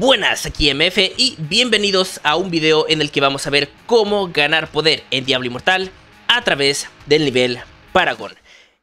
Buenas, aquí MF y bienvenidos a un video en el que vamos a ver cómo ganar poder en Diablo Inmortal a través del nivel Paragon.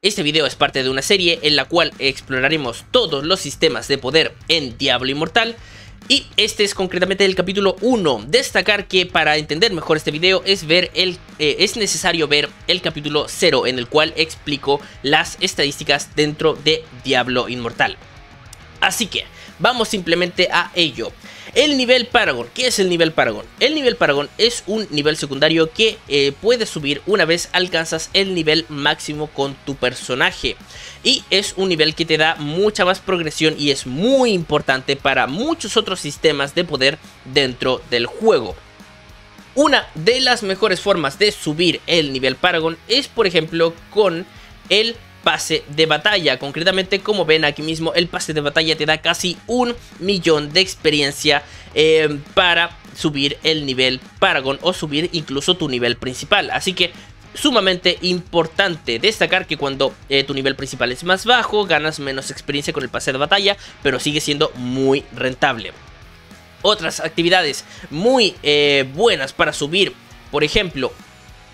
Este video es parte de una serie en la cual exploraremos todos los sistemas de poder en Diablo Inmortal y este es concretamente el capítulo 1. Destacar que para entender mejor este video es, ver el, eh, es necesario ver el capítulo 0 en el cual explico las estadísticas dentro de Diablo Inmortal. Así que vamos simplemente a ello. El nivel Paragon, ¿qué es el nivel Paragon? El nivel Paragon es un nivel secundario que eh, puedes subir una vez alcanzas el nivel máximo con tu personaje. Y es un nivel que te da mucha más progresión y es muy importante para muchos otros sistemas de poder dentro del juego. Una de las mejores formas de subir el nivel Paragon es por ejemplo con el pase de batalla. Concretamente, como ven aquí mismo, el pase de batalla te da casi un millón de experiencia eh, para subir el nivel Paragon o subir incluso tu nivel principal. Así que sumamente importante destacar que cuando eh, tu nivel principal es más bajo, ganas menos experiencia con el pase de batalla, pero sigue siendo muy rentable. Otras actividades muy eh, buenas para subir, por ejemplo,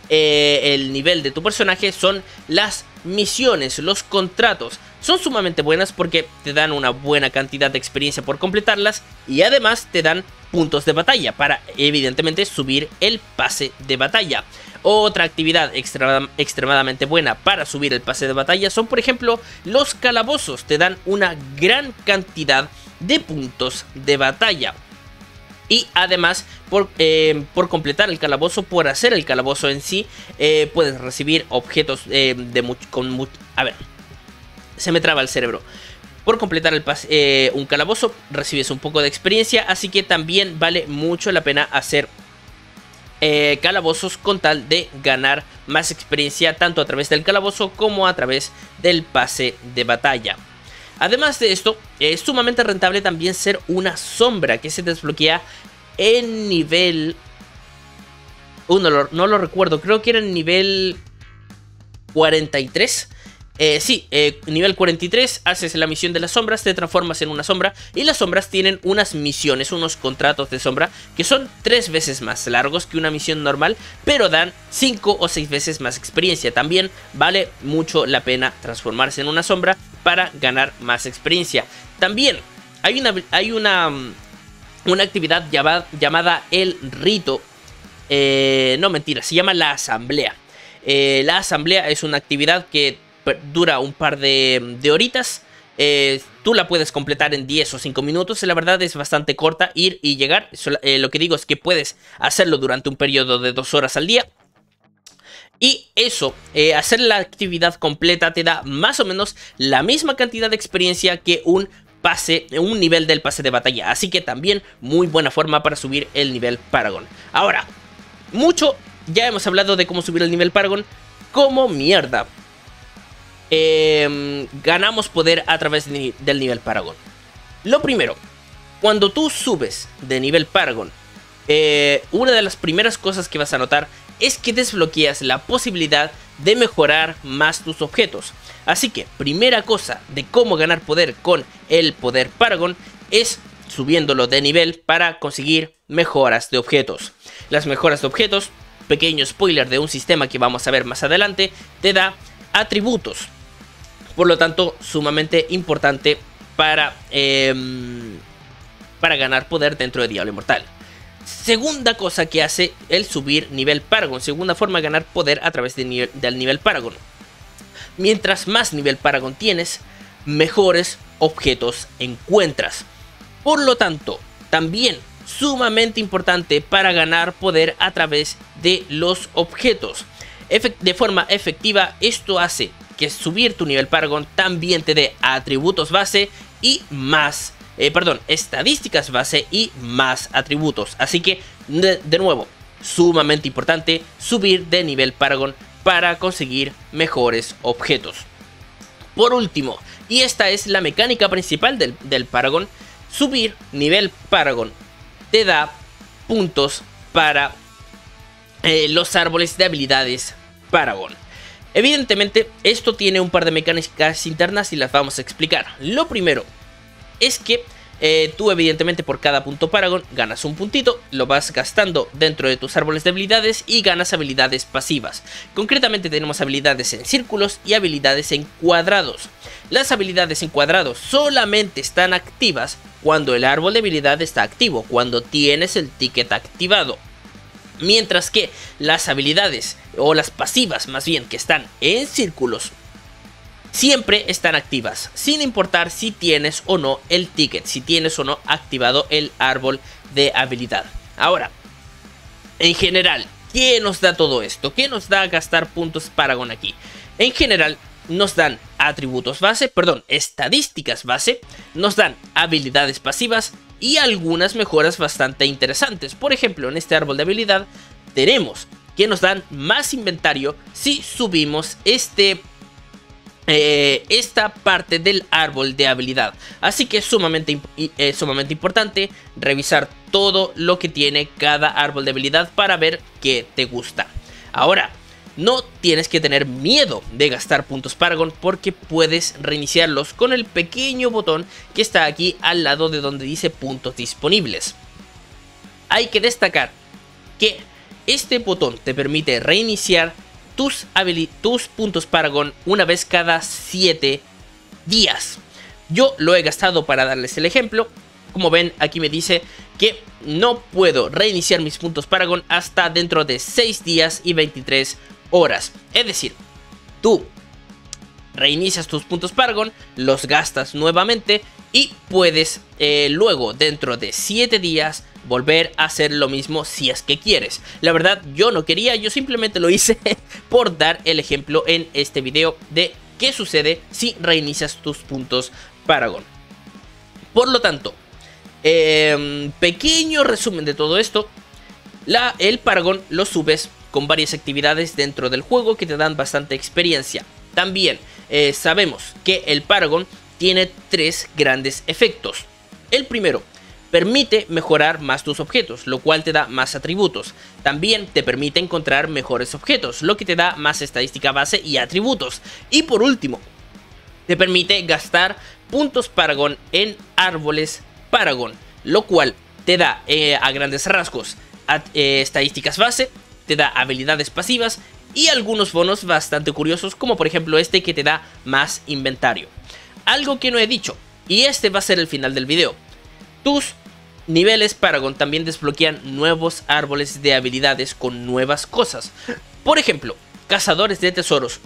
el nivel de tu personaje son las misiones, los contratos. Son sumamente buenas porque te dan una buena cantidad de experiencia por completarlas y además te dan puntos de batalla para evidentemente subir el pase de batalla. Otra actividad extremadamente buena para subir el pase de batalla son por ejemplo los calabozos. Te dan una gran cantidad de puntos de batalla. Y además, por, eh, por, completar el calabozo, por hacer el calabozo en sí, eh, puedes recibir objetos eh, de con A ver, se me traba el cerebro. Por completar el un calabozo, recibes un poco de experiencia, así que también vale mucho la pena hacer calabozos con tal de ganar más experiencia, tanto a través del calabozo como a través del pase de batalla. Además de esto, es sumamente rentable también ser una sombra que se desbloquea en nivel... Uh, no, lo, no lo recuerdo, creo que era en nivel 43. Eh, sí, eh, nivel 43, haces la misión de las sombras, te transformas en una sombra y las sombras tienen unas misiones, unos contratos de sombra que son tres veces más largos que una misión normal, pero dan 5 o 6 veces más experiencia. También vale mucho la pena transformarse en una sombra para ganar más experiencia. También hay una, hay una, mm, una actividad llamada, el rito. Eh, no mentira, se llama la asamblea. la asamblea es una actividad que dura un par de, horitas. Eh, tú la puedes completar en 10 o 5 minutos. La verdad es bastante corta ir y llegar. Eh, lo que digo es que puedes hacerlo durante un periodo de 2 horas al día. Y eso, eh, hacer la actividad completa te da más o menos la misma cantidad de experiencia que un pase, un nivel del pase de batalla. Así que también muy buena forma para subir el nivel Paragon. Ahora, mucho ya hemos hablado de cómo subir el nivel Paragon. Como mierda Em, ganamos poder a través del nivel Paragon. Lo primero, cuando tú subes de nivel Paragon, eh, una de las primeras cosas que vas a notar es que desbloqueas la posibilidad de mejorar más tus objetos. Así que, primera cosa de cómo ganar poder con el poder Paragon es subiéndolo de nivel para conseguir mejoras de objetos. Las mejoras de objetos, pequeño spoiler de un sistema que vamos a ver más adelante, te da atributos. Por lo tanto, sumamente importante para, em, para ganar poder dentro de Diablo Inmortal. Segunda cosa que hace el subir nivel Paragon. Segunda forma de ganar poder a través del nivel Paragon. Mientras más nivel Paragon tienes, mejores objetos encuentras. Por lo tanto, también sumamente importante para ganar poder a través de los objetos. de forma efectiva, esto hace que subir tu nivel Paragon también te dé atributos base y más, eh, perdón, estadísticas base y más atributos. Así que, de, nuevo, sumamente importante subir de nivel Paragon para conseguir mejores objetos. Por último, y esta es la mecánica principal del, Paragon, subir nivel Paragon te da puntos para eh, los árboles de habilidades Paragon. Evidentemente, esto tiene un par de mecánicas internas y las vamos a explicar. Lo primero es que eh, tú evidentemente por cada punto Paragon ganas un puntito, lo vas gastando dentro de tus árboles de habilidades y ganas habilidades pasivas. Concretamente tenemos habilidades en círculos y habilidades en cuadrados. Las habilidades en cuadrados solamente están activas cuando el árbol de habilidad está activo, cuando tienes el ticket activado. Mientras que las habilidades o las pasivas más bien que están en círculos siempre están activas, sin importar si tienes o no el ticket, si tienes o no activado el árbol de habilidad. Ahora, en general, ¿qué nos da todo esto? ¿Qué nos da gastar puntos Paragon aquí? En general, nos dan atributos base, perdón, estadísticas base, nos dan habilidades pasivas y algunas mejoras bastante interesantes. Por ejemplo, en este árbol de habilidad tenemos que nos dan más inventario si subimos este eh, esta parte del árbol de habilidad. Así que es sumamente, eh, sumamente importante revisar todo lo que tiene cada árbol de habilidad para ver qué te gusta. Ahora, no tienes que tener miedo de gastar puntos Paragon porque puedes reiniciarlos con el pequeño botón que está aquí al lado de donde dice puntos disponibles. Hay que destacar que este botón te permite reiniciar tus, puntos Paragon una vez cada 7 días. Yo lo he gastado para darles el ejemplo. Como ven, aquí me dice que no puedo reiniciar mis puntos Paragon hasta dentro de 6 días y 23 horas. Es decir, tú reinicias tus puntos Paragon, los gastas nuevamente y puedes eh, luego dentro de 7 días volver a hacer lo mismo si es que quieres. La verdad yo no quería, yo simplemente lo hice por dar el ejemplo en este video de qué sucede si reinicias tus puntos Paragon. Por lo tanto, em, pequeño resumen de todo esto, la, el Paragon lo subes con varias actividades dentro del juego que te dan bastante experiencia. También eh, sabemos que el Paragon tiene tres grandes efectos. El primero, permite mejorar más tus objetos, lo cual te da más atributos. También te permite encontrar mejores objetos, lo que te da más estadística base y atributos. Y por último, te permite gastar puntos Paragon en árboles Paragon, lo cual te da eh, a grandes rasgos eh, estadísticas base, te da habilidades pasivas y algunos bonos bastante curiosos como por ejemplo este que te da más inventario. Algo que no he dicho y este va a ser el final del video. Tus niveles Paragon también desbloquean nuevos árboles de habilidades con nuevas cosas. Por ejemplo, cazadores de tesoros.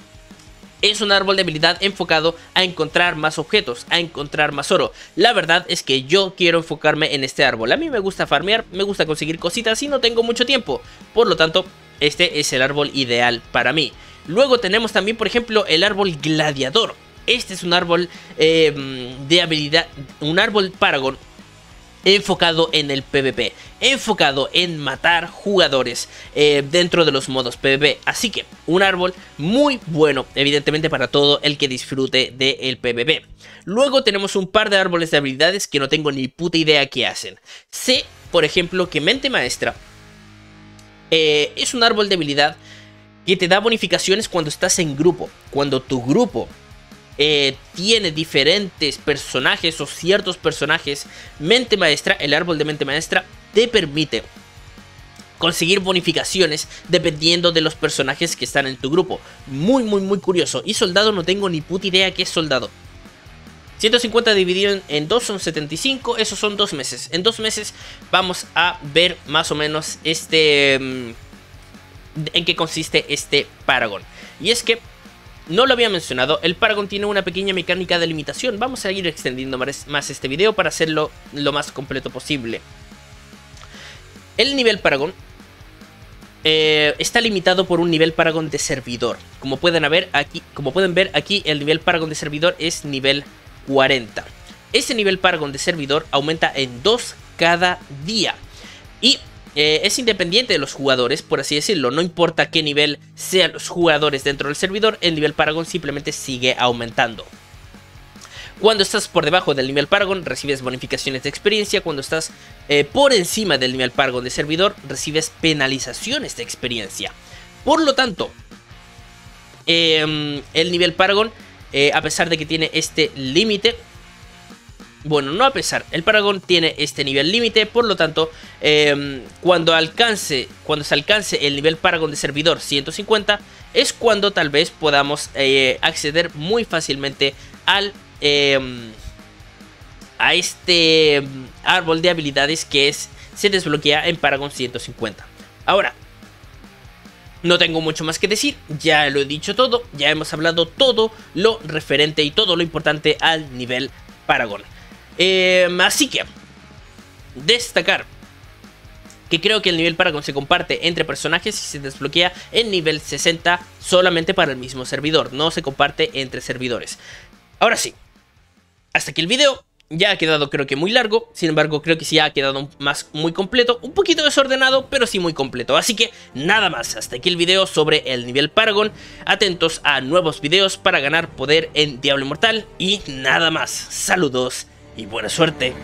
Es un árbol de habilidad enfocado a encontrar más objetos, a encontrar más oro. La verdad es que yo quiero enfocarme en este árbol. A mí me gusta farmear, me gusta conseguir cositas y no tengo mucho tiempo. Por lo tanto, este es el árbol ideal para mí. Luego tenemos también, por ejemplo, el árbol gladiador. Este es un árbol eh, de habilidad, un árbol Paragon enfocado en el PvP, enfocado en matar jugadores eh, dentro de los modos PvP. Así que un árbol muy bueno, evidentemente para todo el que disfrute del PvP. Luego tenemos un par de árboles de habilidades que no tengo ni puta idea qué hacen. Sé, por ejemplo, que Mente Maestra eh, es un árbol de habilidad que te da bonificaciones cuando estás en grupo. Cuando tu grupo eh, tiene diferentes personajes o ciertos personajes, mente maestra, el árbol de mente maestra, te permite conseguir bonificaciones dependiendo de los personajes que están en tu grupo. Muy, muy, muy curioso. Y soldado no tengo ni puta idea qué es soldado. 150 dividido en 2 son 75, esos son dos meses. En dos meses vamos a ver más o menos este... Mm, en qué consiste este Paragon. Y es que no lo había mencionado, el Paragon tiene una pequeña mecánica de limitación. Vamos a ir extendiendo más este video para hacerlo lo más completo posible. El nivel Paragon eh, está limitado por un nivel Paragon de servidor. Como pueden, ver aquí, como pueden ver aquí, el nivel Paragon de servidor es nivel 40. Ese nivel Paragon de servidor aumenta en 2 cada día. Y eh, es independiente de los jugadores, por así decirlo. No importa qué nivel sean los jugadores dentro del servidor, el nivel Paragon simplemente sigue aumentando. Cuando estás por debajo del nivel Paragon, recibes bonificaciones de experiencia. Cuando estás eh, por encima del nivel Paragon de servidor, recibes penalizaciones de experiencia. Por lo tanto, em, el nivel Paragon, eh, a pesar de que tiene este límite, bueno, no a pesar, el Paragon tiene este nivel límite, por lo tanto, em, cuando alcance, cuando se alcance el nivel Paragon de servidor 150, es cuando tal vez podamos eh, acceder muy fácilmente al em, a este em, árbol de habilidades que es se desbloquea en Paragon 150. Ahora, no tengo mucho más que decir, ya lo he dicho todo, ya hemos hablado todo lo referente y todo lo importante al nivel Paragon. Em, así que, destacar que creo que el nivel Paragon se comparte entre personajes y se desbloquea en nivel 60 solamente para el mismo servidor, no se comparte entre servidores. Ahora sí, hasta aquí el video, ya ha quedado creo que muy largo, sin embargo creo que sí ha quedado más muy completo, un poquito desordenado, pero sí muy completo. Así que nada más, hasta aquí el video sobre el nivel Paragon, atentos a nuevos videos para ganar poder en Diablo Inmortal y nada más. Saludos y buena suerte.